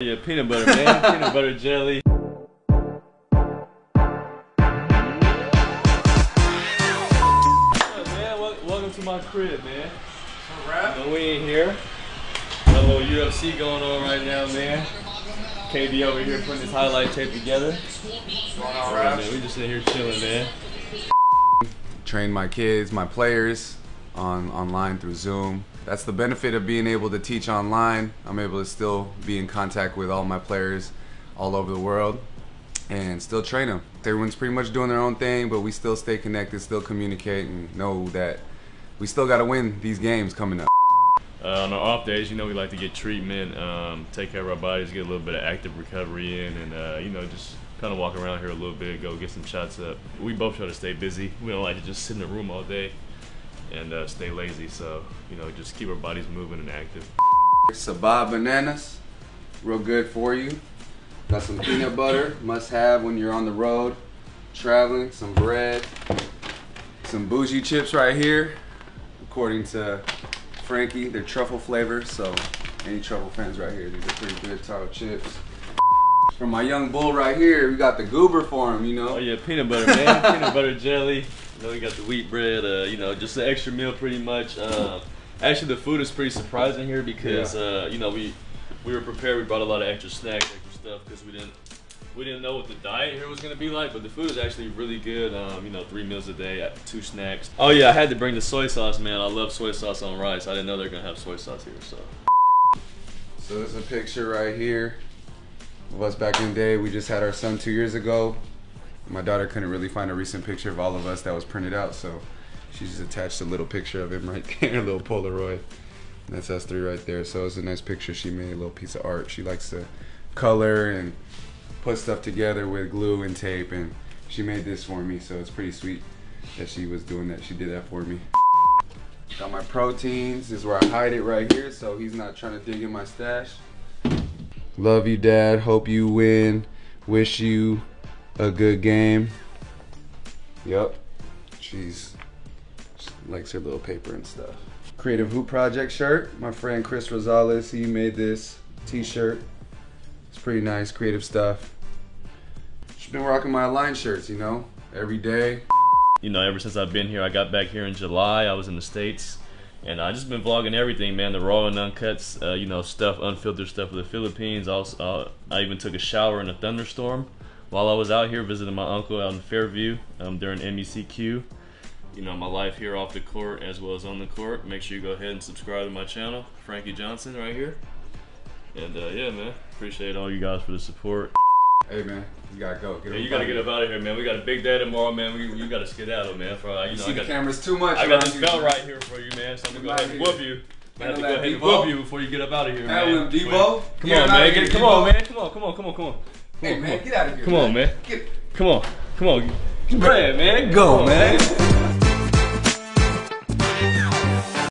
Yeah, peanut butter, man. peanut butter jelly. man, welcome to my crib, man. Know, we ain't here. Got a little UFC going on right now, man. KB over here putting his highlight tape together. Going on, right, man. We just sitting here chilling, man. Train my kids, my players, on online through Zoom. That's the benefit of being able to teach online. I'm able to still be in contact with all my players all over the world and still train them. Everyone's pretty much doing their own thing, but we still stay connected, still communicate, and know that we still got to win these games coming up. Uh, on our off days, you know, we like to get treatment, um, take care of our bodies, get a little bit of active recovery in, and, uh, you know, just kind of walk around here a little bit, go get some shots up. We both try to stay busy. We don't like to just sit in the room all day and uh, stay lazy. So, you know, just keep our bodies moving and active. Saba bananas, real good for you. Got some peanut butter, must have when you're on the road, traveling, some bread, some bougie chips right here, according to Franky, they're truffle flavor, so any truffle fans right here, these are pretty good taro chips. From my young bull right here, we got the goober for him, you know? Oh yeah, peanut butter, man. peanut butter jelly. You know, we got the wheat bread, uh, you know, just an extra meal pretty much. Uh, actually, the food is pretty surprising here because, yeah. uh, you know, we we were prepared. We brought a lot of extra snacks, extra stuff because we didn't we didn't know what the diet here was gonna be like, but the food is actually really good. Um, you know, three meals a day, two snacks. Oh yeah, I had to bring the soy sauce, man. I love soy sauce on rice. I didn't know they're gonna have soy sauce here, so. So there's a picture right here of us back in the day. We just had our son two years ago. My daughter couldn't really find a recent picture of all of us that was printed out, so she just attached a little picture of him right there, a little Polaroid. And that's us three right there. So it's a nice picture she made, a little piece of art. She likes to color and put stuff together with glue and tape, and she made this for me, so it's pretty sweet that she was doing that. She did that for me. Got my proteins. This is where I hide it right here, so he's not trying to dig in my stash. Love you, Dad. Hope you win. Wish you a good game. Yep. She's she likes her little paper and stuff. Creative Hoop Project shirt. My friend Chris Rosales, he made this t-shirt. It's pretty nice, creative stuff. She's been rocking my Align shirts, you know, every day. You know, ever since I've been here, I got back here in July. I was in the States. And I just been vlogging everything, man. The raw and uncuts, uh, you know, stuff, unfiltered stuff of the Philippines. Also, uh, I even took a shower in a thunderstorm while I was out here visiting my uncle out in Fairview um, during MECQ. You know, my life here off the court as well as on the court. Make sure you go ahead and subscribe to my channel, Franky Johnson, right here. And uh, yeah, man, appreciate all you guys for the support. Hey man, you gotta go. Get yeah, you gotta get up out of here, man. We got a big day tomorrow, man. We, you gotta skedaddle, man. For uh, you, you know, see I got the cameras too much. I got this belt right here for you, man. So I'm gonna go ahead and whoop you. I have to go ahead and whoop you before you get up out of here, man. Debo. Come on, man. Come on, man. Come on, come on, come on, come on. Hey man, get out of here. Come on, man. Come on, come on. Get, man. Go, man.